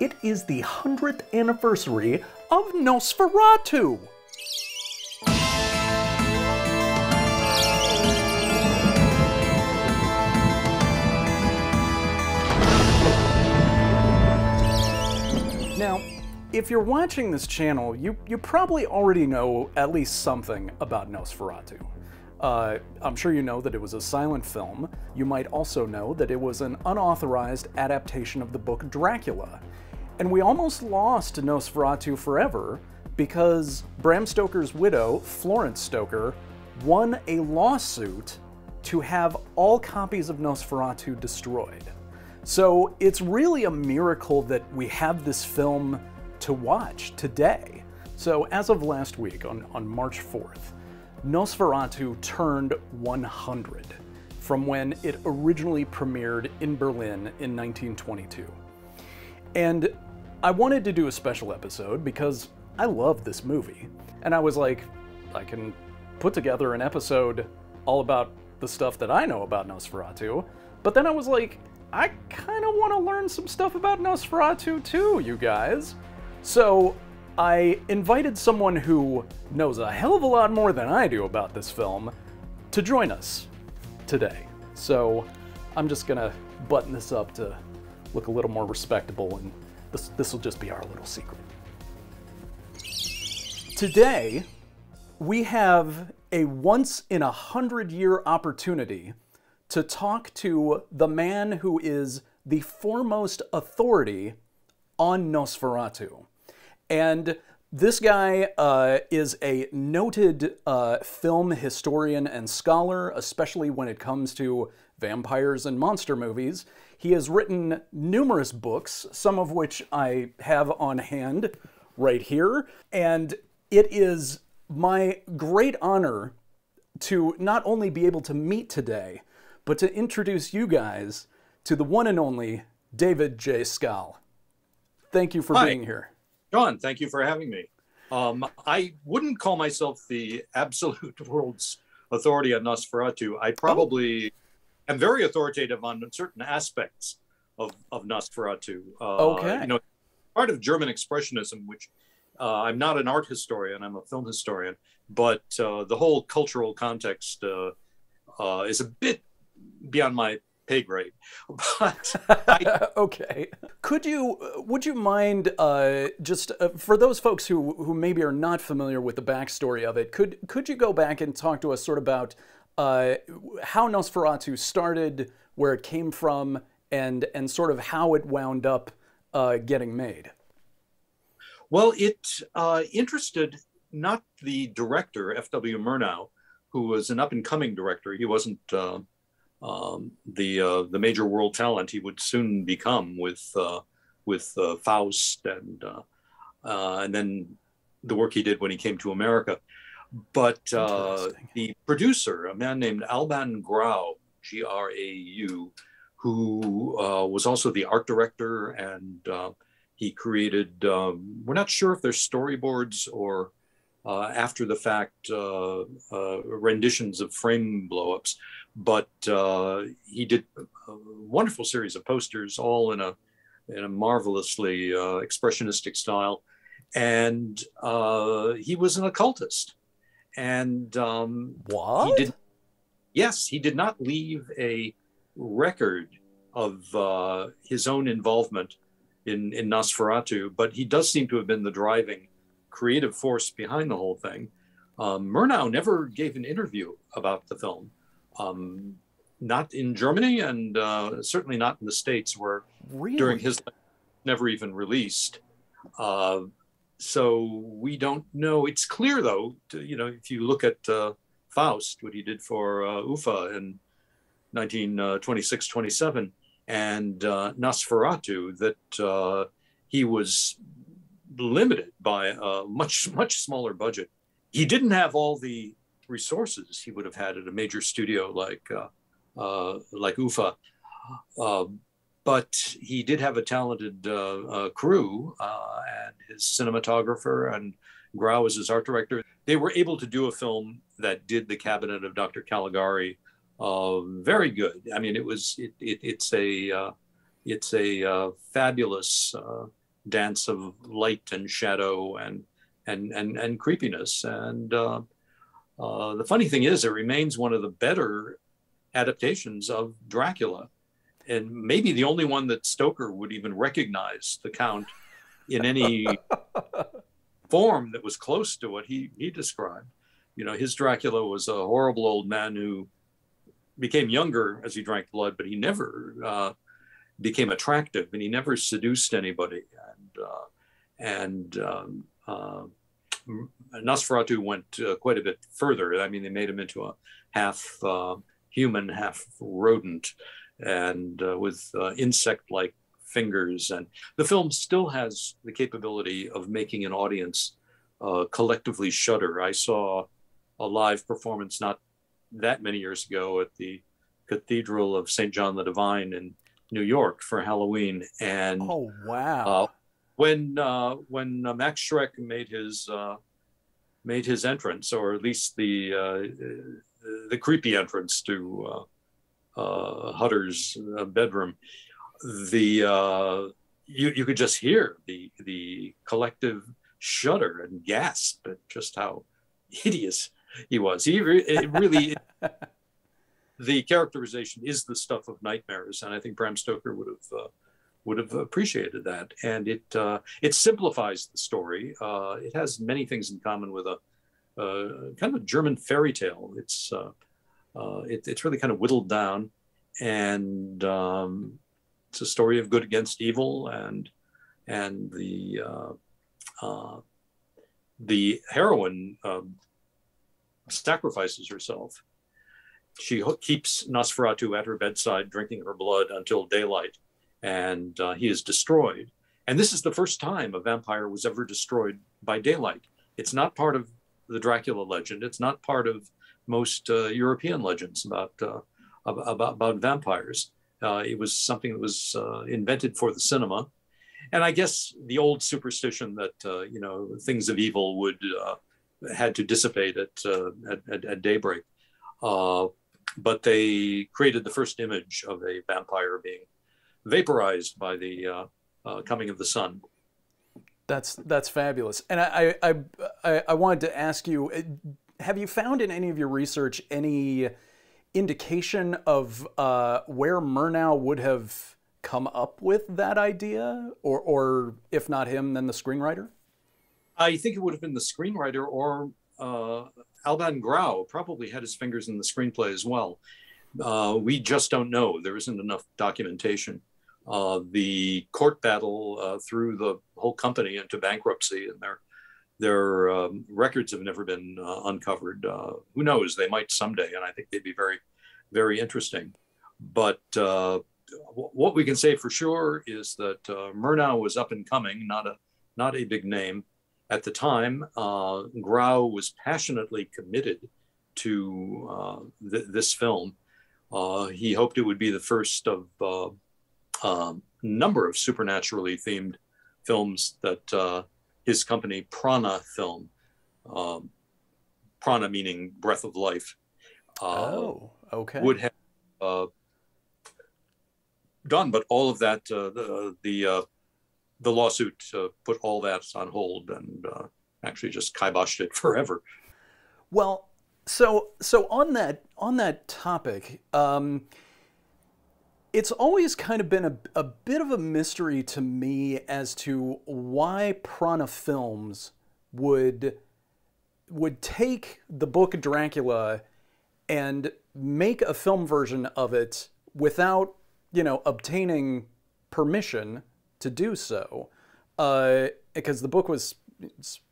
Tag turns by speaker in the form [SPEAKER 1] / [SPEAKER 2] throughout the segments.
[SPEAKER 1] it is the 100th anniversary of Nosferatu. Now, if you're watching this channel, you, you probably already know at least something about Nosferatu. Uh, I'm sure you know that it was a silent film. You might also know that it was an unauthorized adaptation of the book Dracula. And we almost lost Nosferatu forever because Bram Stoker's widow, Florence Stoker, won a lawsuit to have all copies of Nosferatu destroyed. So it's really a miracle that we have this film to watch today. So as of last week, on, on March 4th, Nosferatu turned 100 from when it originally premiered in Berlin in 1922. And I wanted to do a special episode because I love this movie. And I was like, I can put together an episode all about the stuff that I know about Nosferatu. But then I was like, I kind of want to learn some stuff about Nosferatu too, you guys. So I invited someone who knows a hell of a lot more than I do about this film to join us today. So I'm just gonna button this up to look a little more respectable, and this this will just be our little secret. Today, we have a once in a hundred year opportunity to talk to the man who is the foremost authority on Nosferatu. And this guy uh, is a noted uh, film historian and scholar, especially when it comes to vampires and monster movies. He has written numerous books, some of which I have on hand right here. And it is my great honor to not only be able to meet today, but to introduce you guys to the one and only David J. Skal. Thank you for
[SPEAKER 2] Hi.
[SPEAKER 1] being here.
[SPEAKER 2] John, thank you for having me. Um, I wouldn't call myself the absolute world's authority on Nosferatu. I probably am very authoritative on certain aspects of, of Nosferatu. Uh,
[SPEAKER 1] Okay.
[SPEAKER 2] You know, part of German Expressionism, which uh, I'm not an art historian, I'm a film historian, but uh, the whole cultural context uh, uh, is a bit beyond my pay grade. But I,
[SPEAKER 1] okay. Could you, would you mind, uh, just uh, for those folks who, who maybe are not familiar with the backstory of it, could, could you go back and talk to us sort of about uh, how Nosferatu started, where it came from, and, and sort of how it wound up uh, getting made?
[SPEAKER 2] Well, it uh, interested not the director, F.W. Murnau, who was an up and coming director. He wasn't uh, um, the uh, the major world talent he would soon become with uh, with Faust and and then the work he did when he came to America. But uh, the producer, a man named Albin Grau, G R A U, who uh, was also the art director and uh, he created um, we're not sure if they're storyboards or uh, after the fact uh, uh, renditions of frame blowups but uh, he did a wonderful series of posters all in a in a marvelously uh, expressionistic style. And uh, he was an occultist and um,
[SPEAKER 1] What?
[SPEAKER 2] he did yes he did not leave a record of uh, his own involvement in, in Nosferatu, but he does seem to have been the driving creative force behind the whole thing. Um, Murnau never gave an interview about the film, um, not in Germany and uh, certainly not in the States, where
[SPEAKER 1] Really?
[SPEAKER 2] during his life, never even released. Uh, so we don't know. It's clear, though, to, you know, if you look at uh, Faust, what he did for uh, Ufa in 1926 27, and uh, Nosferatu, that uh, he was limited by a much, much smaller budget. He didn't have all the resources he would have had at a major studio like, uh, uh, like Ufa. Um, but he did have a talented uh, uh, crew uh, and his cinematographer and Grau was his art director. They were able to do a film that did the Cabinet of Dr. Caligari uh, very good. I mean, it was it, it it's a it's a fabulous dance of light and shadow and and and, and creepiness. And uh, uh, the funny thing is, it remains one of the better adaptations of Dracula, and maybe the only one that Stoker would even recognize the Count in any form that was close to what he he described. You know, his Dracula was a horrible old man who became younger as he drank blood, but he never uh, became attractive, and he never seduced anybody. And uh, and um, uh, Nosferatu went uh, quite a bit further. I mean, they made him into a half uh, human, half rodent, and uh, with insect-like fingers. And the film still has the capability of making an audience collectively shudder. I saw a live performance not that many years ago at the Cathedral of St. John the Divine in New York for Halloween. And
[SPEAKER 1] oh wow!
[SPEAKER 2] Uh, when uh, when uh, Max Schreck made his uh, made his entrance, or at least the uh, the creepy entrance to uh, Hutter's bedroom, the you you could just hear the the collective shudder and gasp at just how hideous he was. He it really the characterization is the stuff of nightmares, and I think Bram Stoker would have uh, would have appreciated that. And it uh, it simplifies the story. Uh, it has many things in common with a uh, kind of a German fairy tale. It's uh, uh, it, it's really kind of whittled down, and um, it's a story of good against evil, and and the the heroine um, sacrifices herself she keeps Nosferatu at her bedside, drinking her blood until daylight, and uh, he is destroyed. And this is the first time a vampire was ever destroyed by daylight. It's not part of the Dracula legend. It's not part of most uh, European legends about, uh, about, about vampires. Uh, it was something that was uh, invented for the cinema. And I guess the old superstition that, uh, you know, things of evil would had to dissipate at, at, at, daybreak but they created the first image of a vampire being vaporized by the coming of the sun.
[SPEAKER 1] That's that's fabulous, and I I, I I wanted to ask you: Have you found in any of your research any indication of uh, where Murnau would have come up with that idea, or or if not him, then the screenwriter?
[SPEAKER 2] I think it would have been the screenwriter or uh, Albin Grau probably had his fingers in the screenplay as well. Uh, we just don't know. There isn't enough documentation. Uh, the court battle uh, threw the whole company into bankruptcy, and their their um, records have never been uh, uncovered. Uh, who knows? They might someday, and I think they'd be very, very interesting. But uh, w- what we can say for sure is that Murnau was up and coming, not a not a big name at the time, uh, Grau was passionately committed to uh, th- this film. Uh, he hoped it would be the first of a uh, um, number of supernaturally themed films that uh, his company, Prana Film, um, Prana meaning breath of life,
[SPEAKER 1] uh, oh, okay.
[SPEAKER 2] would have done. But all of that, the, the the lawsuit uh, put all that on hold and uh, actually just kiboshed it forever.
[SPEAKER 1] Well, so so on that on that topic, um, it's always kind of been a, a bit of a mystery to me as to why Prana Films would would take the book Dracula and make a film version of it without you know obtaining permission to do so, uh, because the book was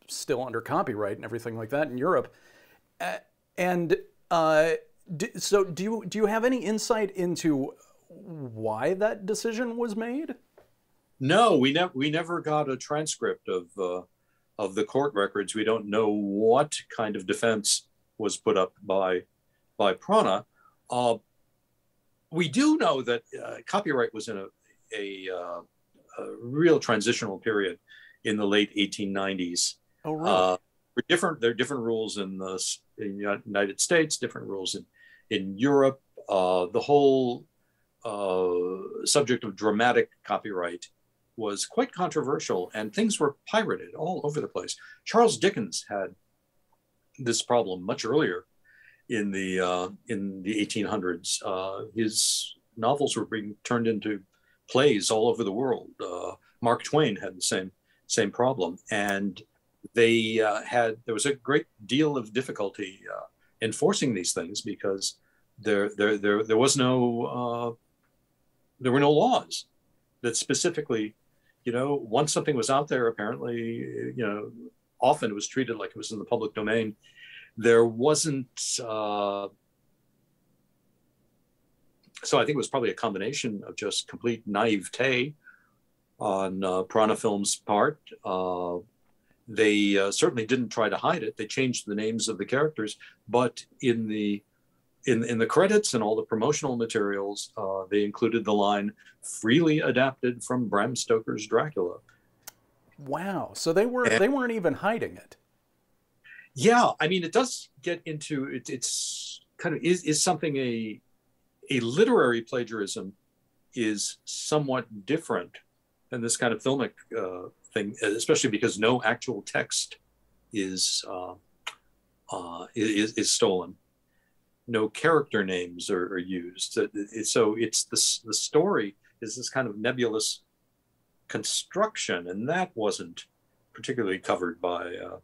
[SPEAKER 1] still under copyright and everything like that in Europe. Uh, and uh, do, so, do you do you have any insight into why that decision was made?
[SPEAKER 2] No, we never we never got a transcript of uh, of the court records. We don't know what kind of defense was put up by by Prana. Uh, we do know that uh, copyright was in a, a uh, a real transitional period in the late 1890s.
[SPEAKER 1] Oh, really? Uh,
[SPEAKER 2] different. There are different rules in the in United States, different rules in in Europe. Uh, the whole uh, subject of dramatic copyright was quite controversial and things were pirated all over the place. Charles Dickens had this problem much earlier in the uh, in the 1800s. Uh, his novels were being turned into plays all over the world. Uh, Mark Twain had the same same problem, and they uh, had there was a great deal of difficulty uh, enforcing these things because there there there there was no there were no laws that specifically, you know, once something was out there, apparently, you know, often it was treated like it was in the public domain. There wasn't. Uh, so I think it was probably a combination of just complete naivete on uh, Piranha Films' part. Uh, they uh, certainly didn't try to hide it. They changed the names of the characters, but in the in, in the credits and all the promotional materials, uh, they included the line "freely adapted from Bram Stoker's Dracula."
[SPEAKER 1] Wow! So they were and, they weren't even hiding it.
[SPEAKER 2] Yeah, I mean, it does get into it, it's kind of is is something a a literary plagiarism is somewhat different than this kind of filmic uh, thing, especially because no actual text is uh, uh, is, is stolen. No character names are, are used. So it's this the story is this kind of nebulous construction, and that wasn't particularly covered by uh,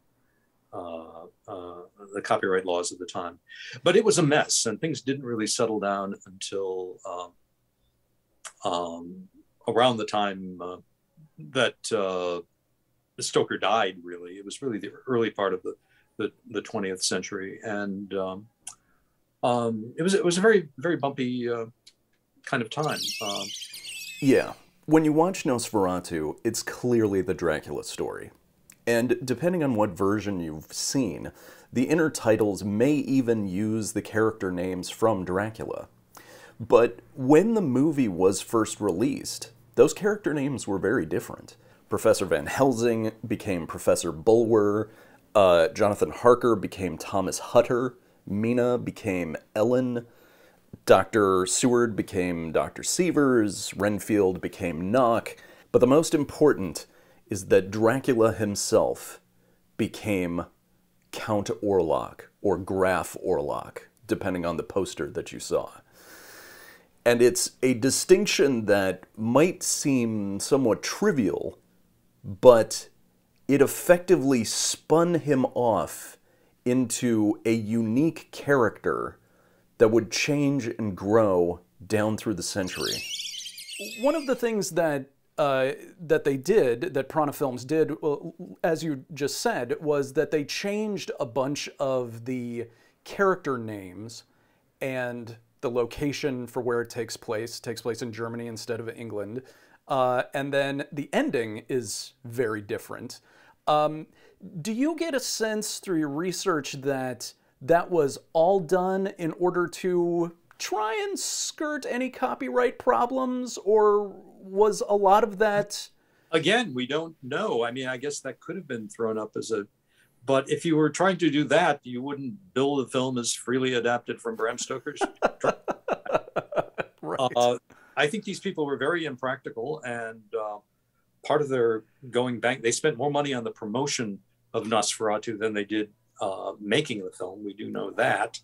[SPEAKER 2] uh, uh, the copyright laws at the time. But it was a mess, and things didn't really settle down until um, um, around the time uh, that uh, Stoker died. Really, it was really the early part of the the, the 20th century, and um, um, it was it was a very very bumpy uh, kind of time. Um,
[SPEAKER 1] yeah, when you watch Nosferatu, it's clearly the Dracula story. And depending on what version you've seen, the intertitles may even use the character names from Dracula. But when the movie was first released, those character names were very different. Professor Van Helsing became Professor Bulwer, uh, Jonathan Harker became Thomas Hutter, Mina became Ellen, Dr. Seward became Dr. Sievers, Renfield became Knock, but the most important is that Dracula himself became Count Orlok or Graf Orlok, depending on the poster that you saw. And it's a distinction that might seem somewhat trivial, but it effectively spun him off into a unique character that would change and grow down through the century. One of the things that uh, that they did, that Piranha Films did, as you just said, was that they changed a bunch of the character names and the location for where it takes place it takes place in Germany instead of England. Uh, and then the ending is very different. Um, do you get a sense through your research that that was all done in order to try and skirt any copyright problems, or was a lot of that?
[SPEAKER 2] Again, we don't know. I mean, I guess that could have been thrown up as a. But if you were trying to do that, you wouldn't bill the film as freely adapted from Bram Stoker's. right. Uh, I think these people were very impractical, and uh, part of their going bank, they spent more money on the promotion of Nosferatu than they did uh, making the film. We do know that.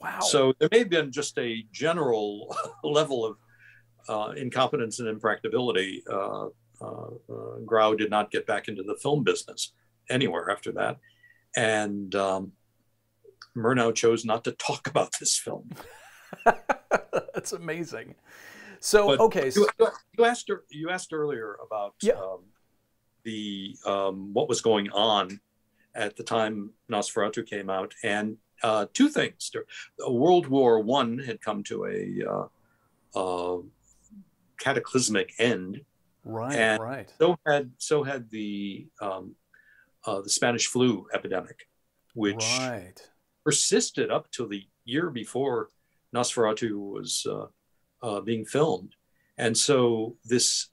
[SPEAKER 1] Wow.
[SPEAKER 2] So there may have been just a general level of uh, incompetence and impracticability. Uh, uh, uh, Grau did not get back into the film business anywhere after that. And um, Murnau chose not to talk about this film.
[SPEAKER 1] That's amazing. So but okay,
[SPEAKER 2] you, you, asked you asked earlier about
[SPEAKER 1] yeah. um,
[SPEAKER 2] the um, what was going on at the time Nosferatu came out, and uh, two things. World War One had come to a uh, uh, cataclysmic end,
[SPEAKER 1] right? And right.
[SPEAKER 2] So had so had the um, uh, the Spanish flu epidemic, which
[SPEAKER 1] right.
[SPEAKER 2] persisted up to the year before Nosferatu was uh, uh, being filmed, and so this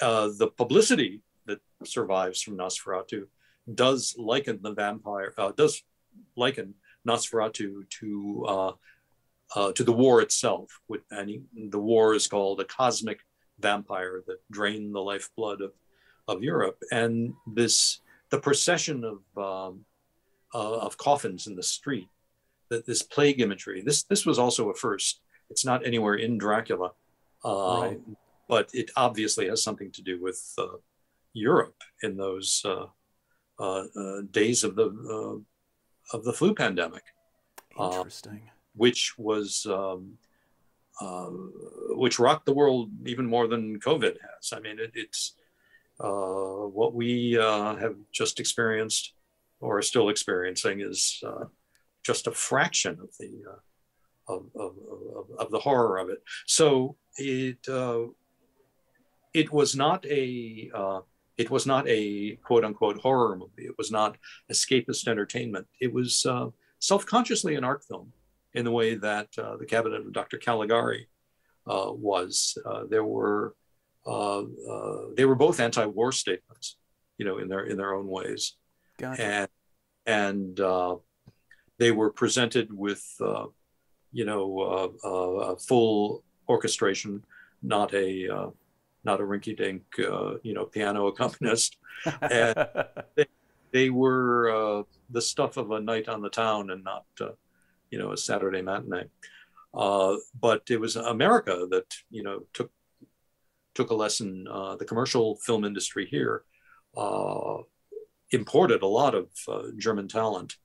[SPEAKER 2] the publicity that survives from Nosferatu does liken the vampire does liken Nosferatu to uh, uh, to the war itself. With, and he, the war is called a cosmic vampire that drained the lifeblood of of Europe, and this the procession of um, uh, of coffins in the street, that this plague imagery. This this was also a first. It's not anywhere in Dracula, uh, right. but it obviously has something to do with uh, Europe in those uh, uh, uh, days of the of the flu pandemic.
[SPEAKER 3] Interesting.
[SPEAKER 2] which was um, which rocked the world even more than COVID has. I mean, it, it's uh, what we uh, have just experienced or are still experiencing is uh, just a fraction of the of, of, of, of, the horror of it. So it it was not a it was not a quote unquote horror movie. It was not escapist entertainment. It was uh, self consciously an art film in the way that uh, the cabinet of Dr. Caligari uh, was. there were uh, uh, they were both anti-war statements, you know, in their in their own ways, gotcha. and and uh, they were presented with, you know, a full orchestration, not a not a rinky-dink, you know, piano accompanist, and they, they were the stuff of a night on the town and not, you know, a Saturday matinee. Uh, but it was America that you know took took a lesson. Uh, the commercial film industry here uh, imported a lot of uh, German talent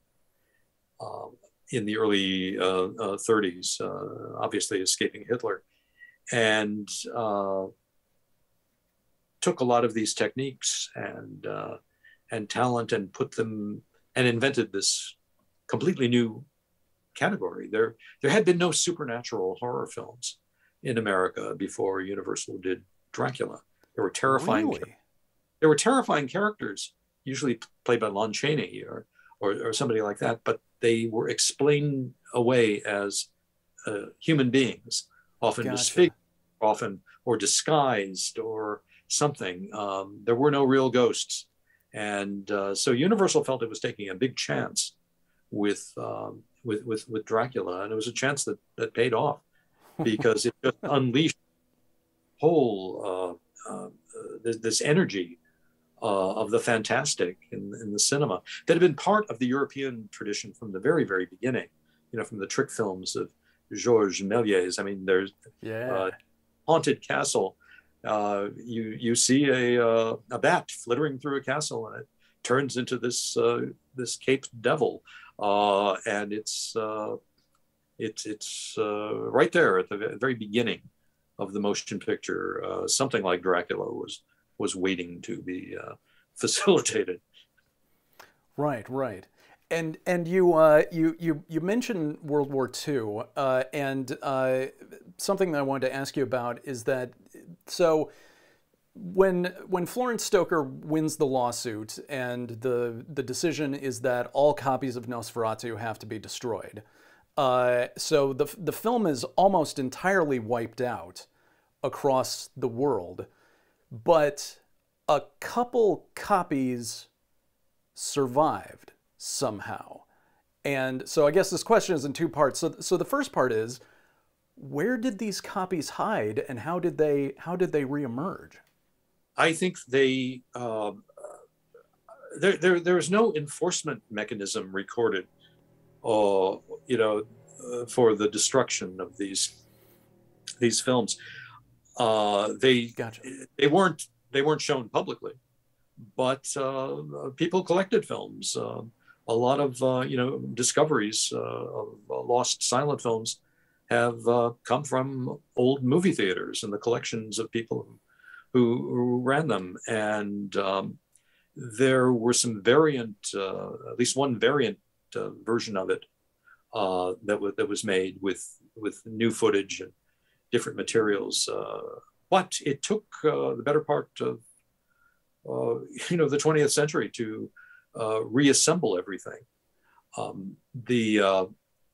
[SPEAKER 2] uh, in the early 30s, uh, obviously escaping Hitler, and took a lot of these techniques and and talent and put them and invented this completely new category. There, there had been no supernatural horror films in America before Universal did Dracula. There were terrifying. Really? There were terrifying characters, usually played by Lon Chaney or, or, or somebody like that, but they were explained away as uh, human beings, often gotcha. disfigured, often or disguised or something. Um, there were no real ghosts, and uh, so Universal felt it was taking a big chance with um, with with with Dracula, and it was a chance that that paid off because it just unleashed whole uh, uh, this, this, energy uh, of the fantastic in, in, the cinema that had been part of the European tradition from the very, very beginning. You know, from the trick films of Georges Méliès. I mean, there's yeah. Uh, haunted castle. Uh, you you see a uh, a bat flittering through a castle, and it turns into this this caped devil, and it's it's it's right there at the very beginning of the motion picture, uh, something like Dracula was was waiting to be uh, facilitated.
[SPEAKER 3] Right, right. And and you uh, you you you mentioned World War II, uh, and uh, something that I wanted to ask you about is that so when when Florence Stoker wins the lawsuit and the the decision is that all copies of Nosferatu have to be destroyed, uh, so the, the film is almost entirely wiped out across the world, but a couple copies survived somehow. And so I guess this question is in two parts. So, so the first part is, where did these copies hide, and how did they how did they reemerge?
[SPEAKER 2] I think they um, there, there there is no enforcement mechanism recorded uh, you know, uh, for the destruction of these these films. Uh, they gotcha. they weren't they weren't shown publicly, but uh, people collected films. Uh, a lot of uh, you know discoveries of lost silent films have come from old movie theaters and the collections of people who, who ran them and. Um, there were some variant, at least one variant uh, version of it uh, that, w- that was made with with new footage and different materials. Uh, but it took uh, the better part of uh, you know the 20th century to reassemble everything. Um, the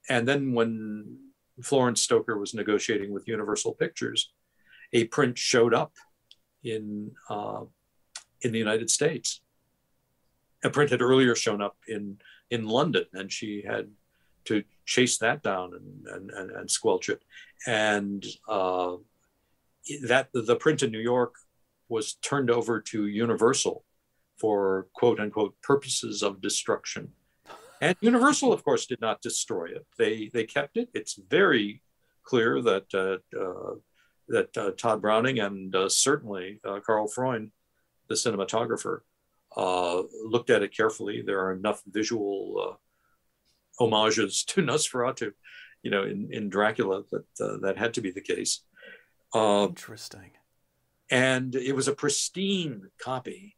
[SPEAKER 2] and then when Florence Stoker was negotiating with Universal Pictures, a print showed up in in the United States. A print had earlier shown up in in London, and she had to chase that down and and, and, and squelch it. And uh, that the print in New York was turned over to Universal for quote unquote purposes of destruction. And Universal, of course, did not destroy it. They they kept it. It's very clear that uh, uh, that uh, Tod Browning and uh, certainly uh, Karl Freund, the cinematographer, uh, looked at it carefully. There are enough visual homages to Nosferatu, you know, in, in Dracula that that had to be the case.
[SPEAKER 3] Interesting.
[SPEAKER 2] And it was a pristine copy.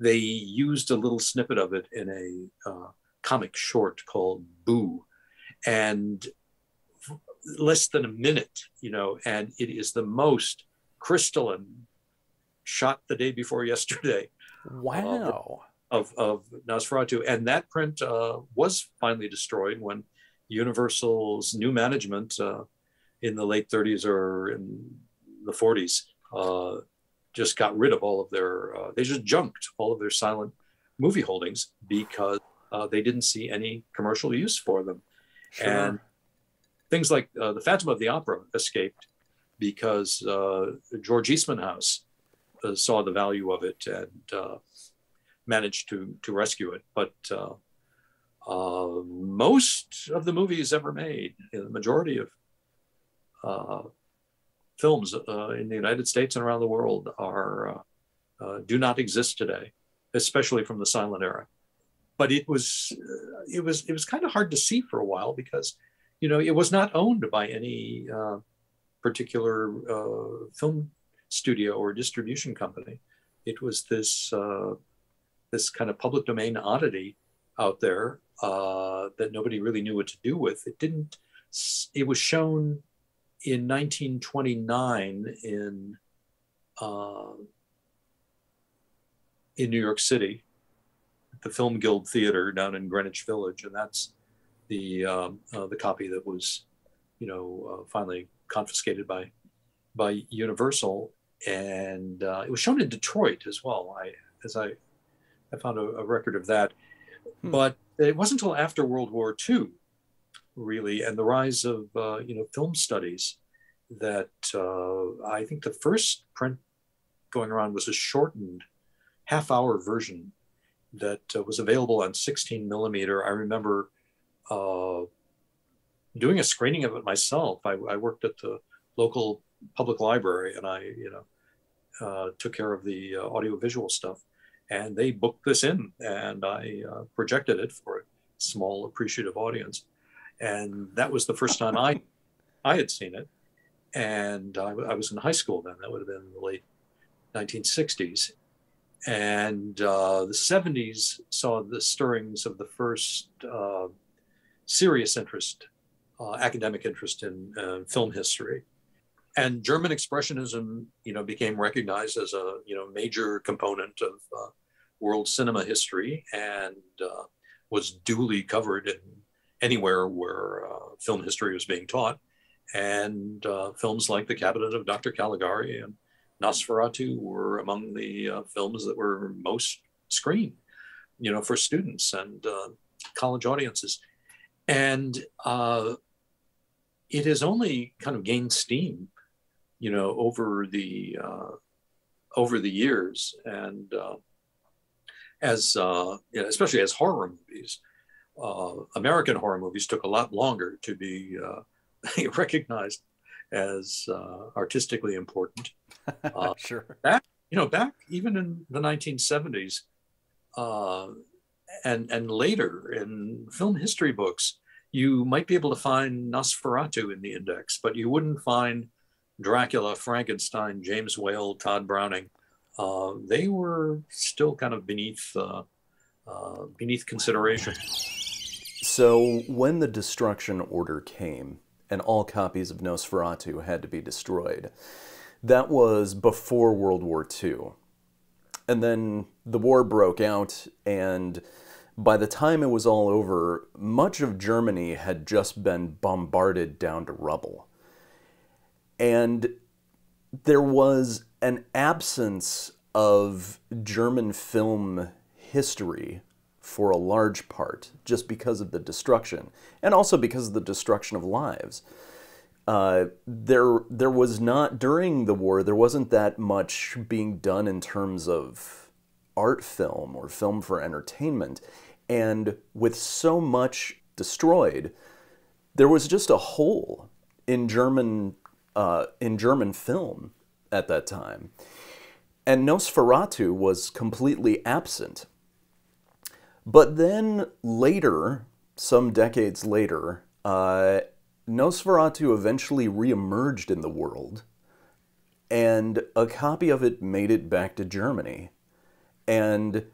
[SPEAKER 2] They used a little snippet of it in a comic short called Boo, and less than a minute, you know, and it is the most crystalline shot the day before yesterday.
[SPEAKER 3] Wow.
[SPEAKER 2] Uh, of, of Nosferatu. And that print uh, was finally destroyed when Universal's new management uh, in the late 30s or in the 40s uh, just got rid of all of their, uh, they just junked all of their silent movie holdings because uh, they didn't see any commercial use for them. Sure. And things like uh, the Phantom of the Opera escaped because uh, George Eastman House uh, saw the value of it and uh, managed to to rescue it. But uh, uh, most of the movies ever made, the majority of films in the United States and around the world, are do not exist today, especially from the silent era but it was it was it was kind of hard to see for a while because you know it was not owned by any uh, particular uh, film studio or distribution company. It was this uh, this kind of public domain oddity out there uh, that nobody really knew what to do with. It didn't it was shown in 1929 in uh, in New York City the Film Guild Theater down in Greenwich Village, and that's the um, uh, the copy that was, you know, uh, finally confiscated by by Universal, and uh, it was shown in Detroit as well. I as I I found a, a record of that, hmm. but it wasn't until after World War II, really, and the rise of uh, you know film studies that uh, I think the first print going around was a shortened half hour version that uh, was available on 16 millimeter. I remember uh, doing a screening of it myself. I, I, worked at the local public library, and I, you know, uh, took care of the uh, audiovisual stuff. And they booked this in, and I uh, projected it for a small, appreciative audience. And that was the first time I, I had seen it. And I, I was in high school then. That would have been the late 1960s and uh, the 70s saw the stirrings of the first uh, serious interest, uh, academic interest in uh, film history. And German expressionism, you know, became recognized as a you know major component of uh, world cinema history and uh, was duly covered in anywhere where film history was being taught. And films like The Cabinet of Dr. Caligari and Nosferatu were among the uh, films that were most screened, you know, for students and uh, college audiences. And uh, it has only kind of gained steam, you know, over the uh, over the years, and uh, as uh, you know, especially as horror movies. American horror movies took a lot longer to be recognized as artistically important
[SPEAKER 3] uh, sure.
[SPEAKER 2] Back, you know, back even in the 1970s, uh, and and later in film history books, you might be able to find Nosferatu in the index, but you wouldn't find Dracula, Frankenstein, James Whale, Tod Browning. Uh, they were still kind of beneath uh, uh, beneath consideration.
[SPEAKER 1] So when the destruction order came and all copies of Nosferatu had to be destroyed, that was before World War II. And then the war broke out, and by the time it was all over, much of Germany had just been bombarded down to rubble. And there was an absence of German film history for a large part, just because of the destruction, and also because of the destruction of lives. uh, there there was not during the war there wasn't that much being done in terms of art film or film for entertainment and with so much destroyed there was just a hole in German uh, in German film at that time and Nosferatu was completely absent but then later some decades later uh, Nosferatu eventually reemerged in the world, and a copy of it made it back to Germany. And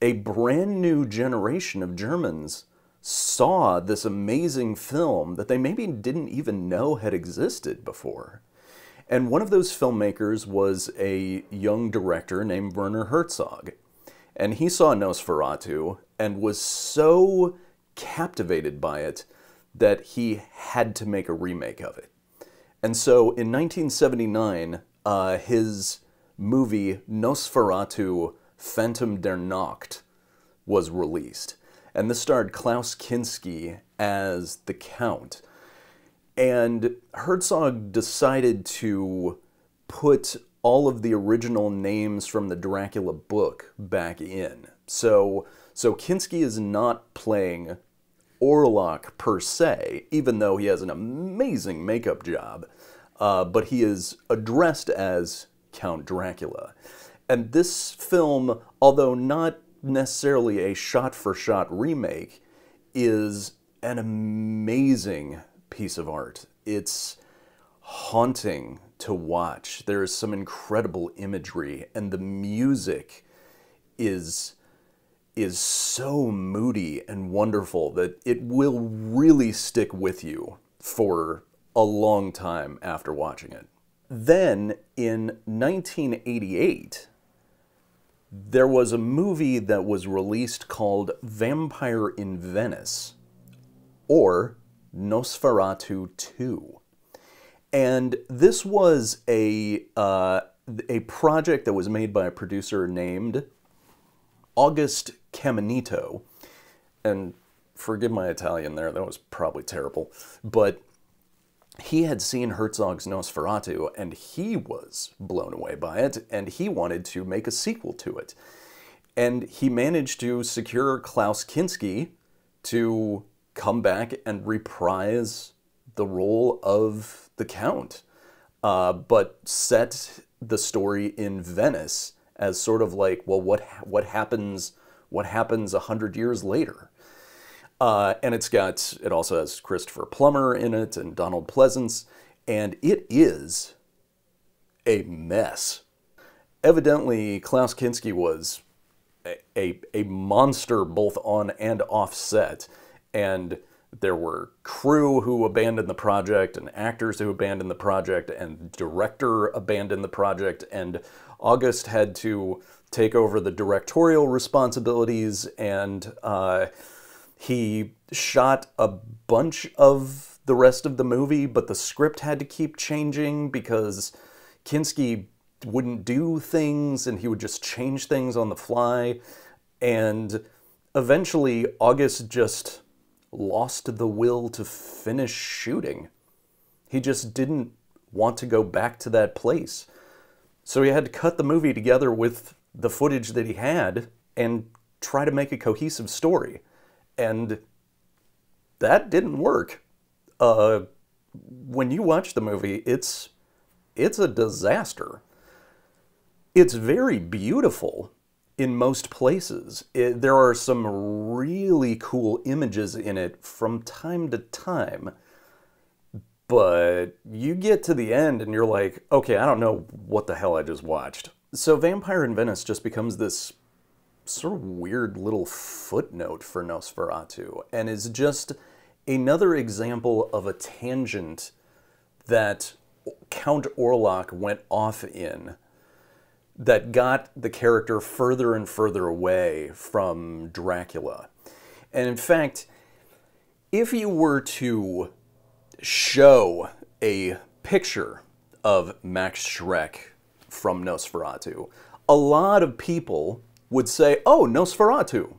[SPEAKER 1] a brand new generation of Germans saw this amazing film that they maybe didn't even know had existed before. And one of those filmmakers was a young director named Werner Herzog. And he saw Nosferatu and was so captivated by it that he had to make a remake of it. And so in 1979, uh, his movie Nosferatu Phantom der Nacht was released. And this starred Klaus Kinski as the Count. And Herzog decided to put all of the original names from the Dracula book back in. So, so Kinski is not playing Orlok per se, even though he has an amazing makeup job, uh, but he is addressed as Count Dracula. And this film, although not necessarily a shot for shot remake, is an amazing piece of art. It's haunting to watch. There is some incredible imagery, and the music is is so moody and wonderful that it will really stick with you for a long time after watching it. Then in 1988, there was a movie that was released called Vampire in Venice or Nosferatu 2. And this was a, uh, a project that was made by a producer named August Caminito, and forgive my Italian there, that was probably terrible, but he had seen Herzog's Nosferatu and he was blown away by it and he wanted to make a sequel to it. And he managed to secure Klaus Kinski to come back and reprise the role of the Count, uh, but set the story in Venice as sort of like, well, what what happens what happens a hundred years later? Uh, and it's got it also has Christopher Plummer in it and Donald Pleasence, and it is a mess. Evidently, Klaus Kinski was a, a, a monster both on and off set, and there were crew who abandoned the project and actors who abandoned the project and director abandoned the project and August had to take over the directorial responsibilities, and uh, he shot a bunch of the rest of the movie, but the script had to keep changing because Kinski wouldn't do things and he would just change things on the fly. And eventually, August just lost the will to finish shooting. He just didn't want to go back to that place. So he had to cut the movie together with the footage that he had and try to make a cohesive story. And that didn't work. Uh, when you watch the movie, it's it's a disaster. It's very beautiful in most places. It, there are some really cool images in it from time to time but you get to the end and you're like, okay, I don't know what the hell I just watched. So Vampire in Venice just becomes this sort of weird little footnote for Nosferatu and is just another example of a tangent that Count Orlok went off in that got the character further and further away from Dracula. And in fact, if you were to show a picture of Max Schreck from Nosferatu, a lot of people would say, "Oh, Nosferatu."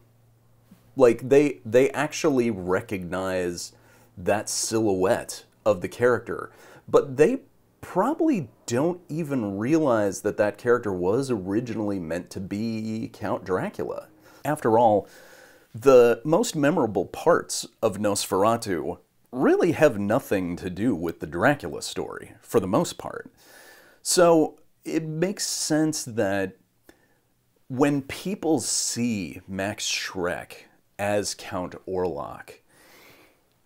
[SPEAKER 1] Like they they actually recognize that silhouette of the character, but they probably don't even realize that that character was originally meant to be Count Dracula. After all, the most memorable parts of Nosferatu really have nothing to do with the Dracula story, for the most part. So it makes sense that when people see Max Schreck as Count Orlok,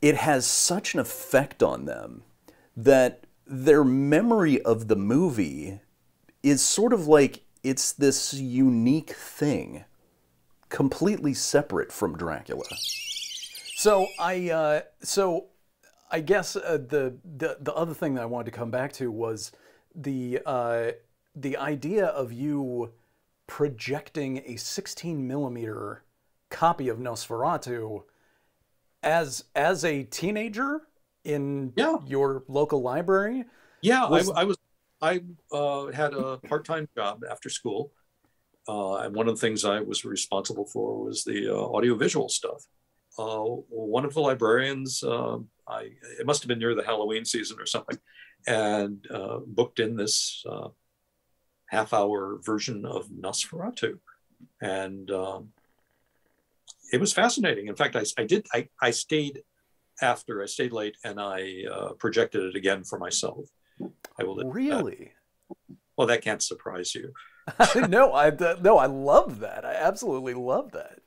[SPEAKER 1] it has such an effect on them that their memory of the movie is sort of like it's this unique thing, completely separate from Dracula.
[SPEAKER 3] So I uh, so I guess uh, the, the the other thing that I wanted to come back to was the uh, the idea of you projecting a 16 millimeter copy of Nosferatu as as a teenager in
[SPEAKER 2] Yeah.
[SPEAKER 3] your local library.
[SPEAKER 2] Yeah,
[SPEAKER 3] Was-
[SPEAKER 2] I, I was. I uh, had a part-time job after school, uh, and one of the things I was responsible for was the uh, audiovisual stuff. Uh, one of the librarians, um I it must have been near the Halloween season or something, and uh, booked in this uh, half-hour version of Nosferatu, and um, it was fascinating. In fact, I, I did. I, I stayed after. I stayed late, and I uh, projected it again for myself. I will. admit that.
[SPEAKER 3] Really?
[SPEAKER 2] Well, that can't surprise you.
[SPEAKER 3] no, I no, I love that. I absolutely love that.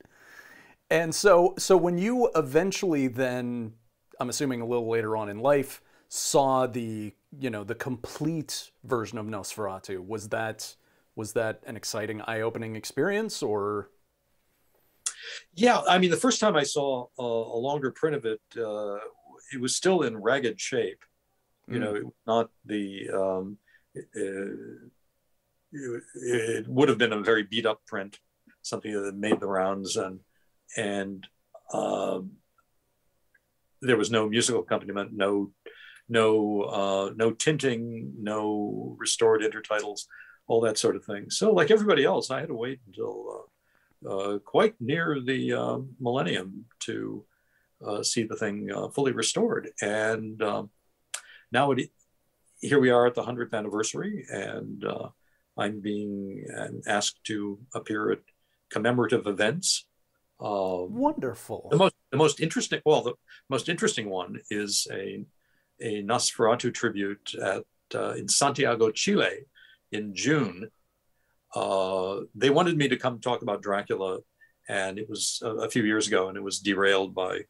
[SPEAKER 3] And so, so when you eventually then, I'm assuming a little later on in life, saw the you know the complete version of Nosferatu, was that was that an exciting, eye-opening experience, or
[SPEAKER 2] Yeah, I mean, the first time I saw a, a longer print of it, uh, it was still in ragged shape. You know, it not the. Um, it, it, it would have been a very beat up print, something that made the rounds, and and um, there was no musical accompaniment, no no uh, no tinting, no restored intertitles, all that sort of thing. So, like everybody else, I had to wait until. Uh, uh, quite near the uh, millennium to uh, see the thing uh, fully restored. And um, now it, here we are at the 100th anniversary, and uh, I'm being asked to appear at commemorative events. Um,
[SPEAKER 3] wonderful?
[SPEAKER 2] the most, the most interesting, well, the most interesting one is a, a Nosferatu tribute at uh, in Santiago, Chile, in June uh, they wanted me to come talk about Dracula, and it was a, a few years ago, and it was derailed by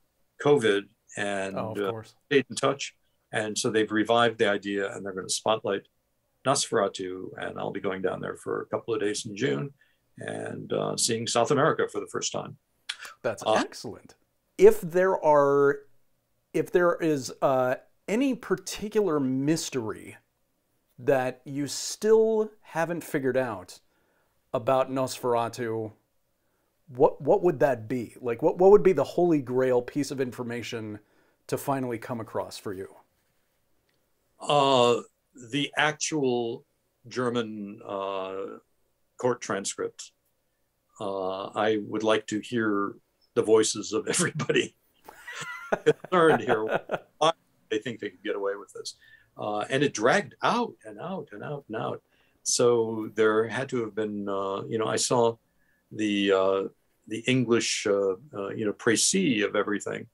[SPEAKER 2] COVID, and
[SPEAKER 3] oh,
[SPEAKER 2] uh, stayed in touch. And so they've revived the idea, and they're going to spotlight Nosferatu, and I'll be going down there for a couple of days in June, and uh, seeing South America for the first time.
[SPEAKER 3] That's
[SPEAKER 2] Uh,
[SPEAKER 3] excellent. If there are, if there is uh, any particular mystery that you still haven't figured out about Nosferatu, what what would that be? Like, what what would be the holy grail piece of information to finally come across for you?
[SPEAKER 2] Uh, the actual German uh, court transcript. Uh, I would like to hear the voices of everybody concerned here. Why they think they could get away with this, uh, and it dragged out and out and out and out. So there had to have been, uh, you know, I saw the uh, the English, uh, uh, you know, précis of everything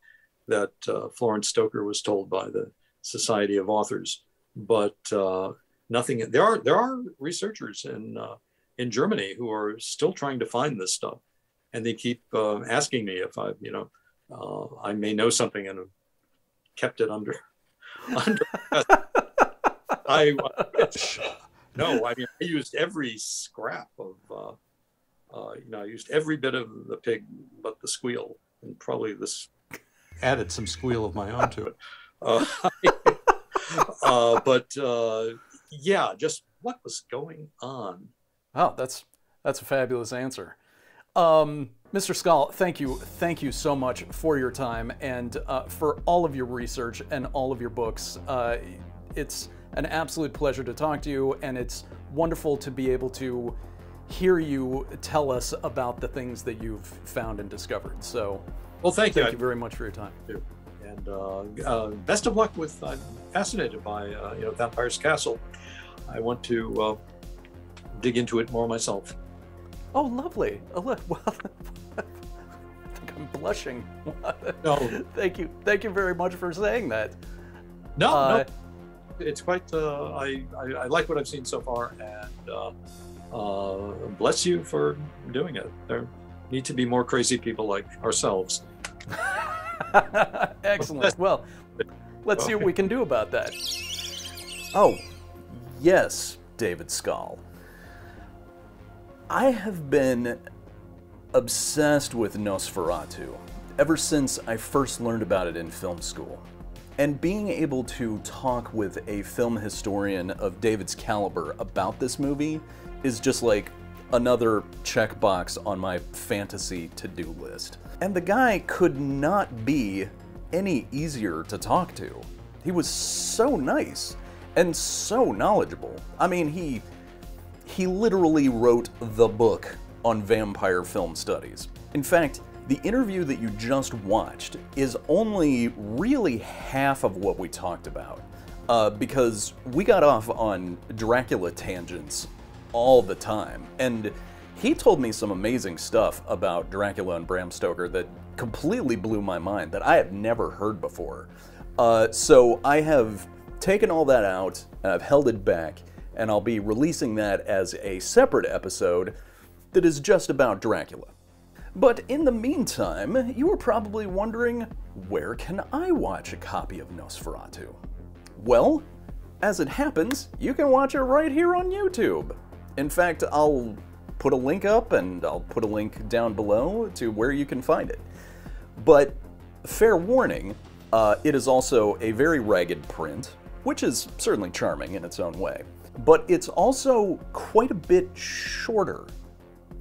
[SPEAKER 2] that uh, Florence Stoker was told by the Society of Authors, but uh, nothing. There are there are researchers in in Germany who are still trying to find this stuff, and they keep uh, asking me if I, you know, I may know something and have kept it under under. I no, I mean I used every scrap of. Uh, uh, you know, I used every bit of the pig but the squeal, and probably this added some squeal of my own to it. Uh, uh, but uh, yeah, just what was going on?
[SPEAKER 3] Oh, that's that's a fabulous answer. Um, Mr. Skal, thank you, thank you so much for your time and uh, for all of your research and all of your books. Uh, it's an absolute pleasure to talk to you, and it's wonderful to be able to hear you tell us about the things that you've found and discovered. So,
[SPEAKER 2] Well, thank you.
[SPEAKER 3] thank you very much for your time.
[SPEAKER 2] And uh, uh, best of luck with. I'm fascinated by uh, you know Vampire's Castle. I want to uh, dig into it more myself.
[SPEAKER 3] Oh, lovely. Oh, look. Well, I think I'm blushing.
[SPEAKER 2] No.
[SPEAKER 3] Thank you. Thank you very much for saying that.
[SPEAKER 2] No,
[SPEAKER 3] Uh,
[SPEAKER 2] no, it's quite. Uh, I, I I like what I've seen so far, and uh, uh, bless you for doing it. There need to be more crazy people like ourselves.
[SPEAKER 3] Excellent. Well, let's see what we can do about that.
[SPEAKER 1] Oh, yes, David Skal. I have been obsessed with Nosferatu ever since I first learned about it in film school. And being able to talk with a film historian of David's caliber about this movie is just like another checkbox on my fantasy to do list. And the guy could not be any easier to talk to. He was so nice and so knowledgeable. I mean, he he literally wrote the book on vampire film studies. In fact, the interview that you just watched is only really half of what we talked about, uh, because we got off on Dracula tangents all the time, and he told me some amazing stuff about Dracula and Bram Stoker that completely blew my mind that I had never heard before. Uh, so I have taken all that out and I've held it back, and I'll be releasing that as a separate episode that is just about Dracula. But in the meantime, you were probably wondering where can I watch a copy of Nosferatu? Well, as it happens, you can watch it right here on YouTube. In fact, I'll put a link up and I'll put a link down below to where you can find it. But fair warning, uh, it is also a very ragged print, which is certainly charming in its own way. But it's also quite a bit shorter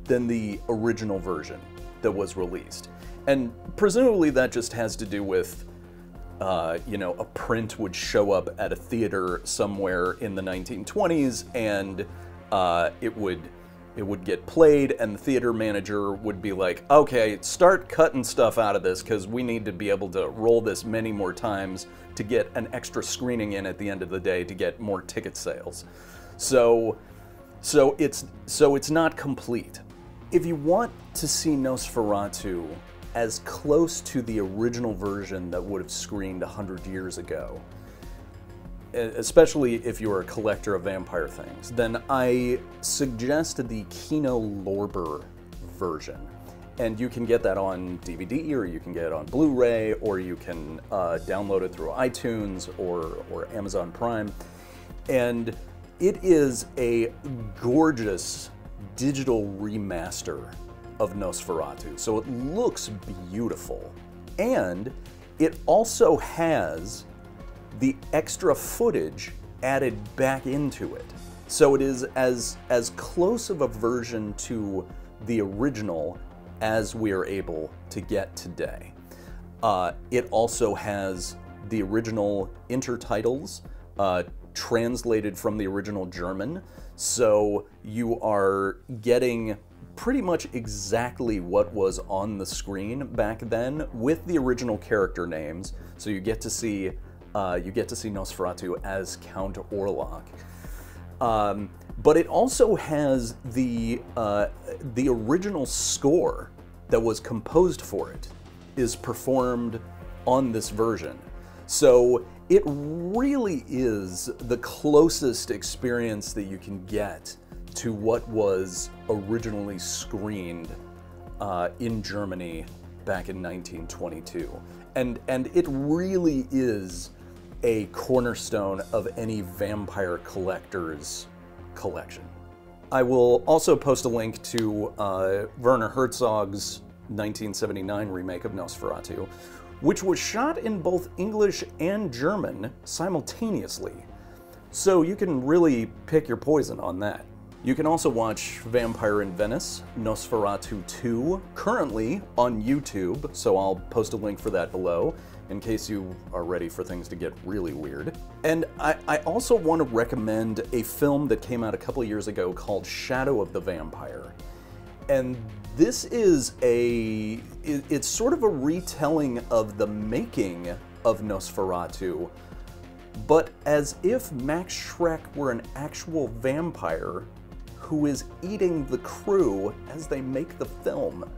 [SPEAKER 1] than the original version that was released. And presumably that just has to do with, uh, you know, a print would show up at a theater somewhere in the 1920s and uh, it would it would get played and the theater manager would be like okay start cutting stuff out of this because we need to be able to roll this many more times to get an extra screening in at the end of the day to get more ticket sales so so it's so it's not complete if you want to see nosferatu as close to the original version that would have screened 100 years ago especially if you're a collector of vampire things, then I suggest the Kino Lorber version. And you can get that on DVD, or you can get it on Blu-ray, or you can uh, download it through iTunes or, or Amazon Prime. And it is a gorgeous digital remaster of Nosferatu. So it looks beautiful. And it also has the extra footage added back into it. So it is as as close of a version to the original as we are able to get today. Uh, it also has the original intertitles uh, translated from the original German, so you are getting pretty much exactly what was on the screen back then with the original character names. So you get to see uh, you get to see Nosferatu as Count Orlok. Um, but it also has the uh, the original score that was composed for it is performed on this version. So it really is the closest experience that you can get to what was originally screened uh, in Germany back in 1922. And, and it really is a cornerstone of any vampire collector's collection. I will also post a link to uh, Werner Herzog's 1979 remake of Nosferatu, which was shot in both English and German simultaneously. So you can really pick your poison on that. You can also watch Vampire in Venice, Nosferatu 2, currently on YouTube, so I'll post a link for that below in case you are ready for things to get really weird. And I, I also want to recommend a film that came out a couple years ago called Shadow of the Vampire. And this is a, it- it's sort of a retelling of the making of Nosferatu, but as if Max Schreck were an actual vampire who is eating the crew as they make the film.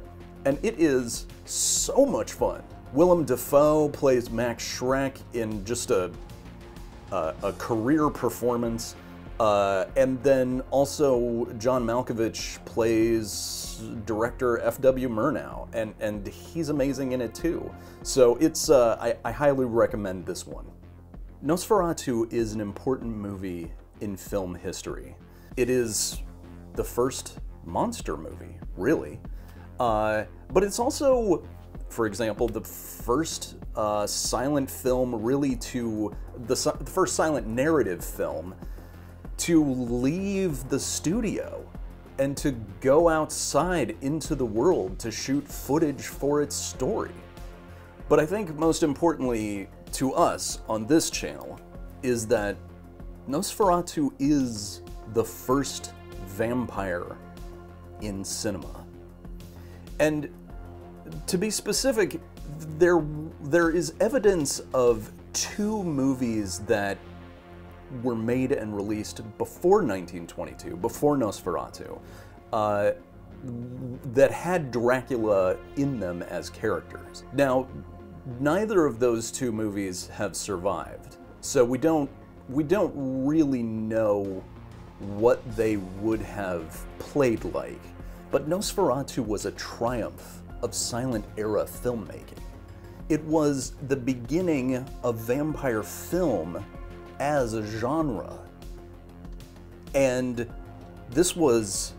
[SPEAKER 1] And it is so much fun. Willem Dafoe plays Max Schreck in just a, a, a career performance. Uh, and then also John Malkovich plays director F.W. Murnau, and, and he's amazing in it too. So it's uh, I, I highly recommend this one. Nosferatu is an important movie in film history. It is the first monster movie, really. Uh, but it's also, for example, the first uh, silent film really to, the, the first silent narrative film to leave the studio and to go outside into the world to shoot footage for its story. But I think most importantly to us on this channel is that Nosferatu is the first vampire in cinema. And to be specific, there, there is evidence of two movies that were made and released before 1922, before Nosferatu, uh, that had Dracula in them as characters. Now, neither of those two movies have survived, so we don't we don't really know what they would have played like. But Nosferatu was a triumph of silent era filmmaking. It was the beginning of vampire film as a genre. And this was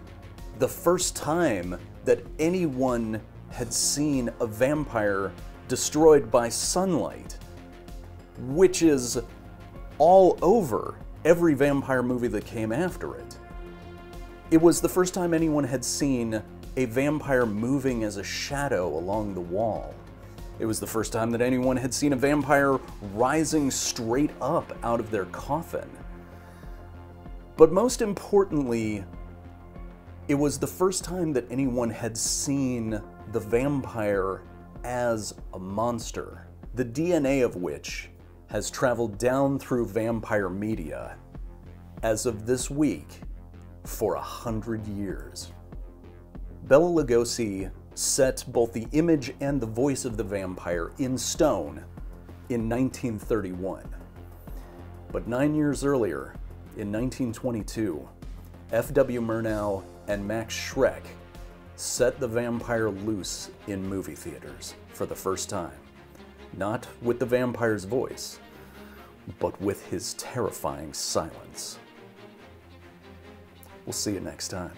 [SPEAKER 1] the first time that anyone had seen a vampire destroyed by sunlight, which is all over every vampire movie that came after it. It was the first time anyone had seen a vampire moving as a shadow along the wall. It was the first time that anyone had seen a vampire rising straight up out of their coffin. But most importantly, it was the first time that anyone had seen the vampire as a monster, the DNA of which has traveled down through vampire media as of this week for a hundred years. Bela Lugosi set both the image and the voice of the vampire in stone in 1931. But nine years earlier, in 1922, F.W. Murnau and Max Schreck set the vampire loose in movie theaters for the first time. Not with the vampire's voice, but with his terrifying silence. We'll see you next time.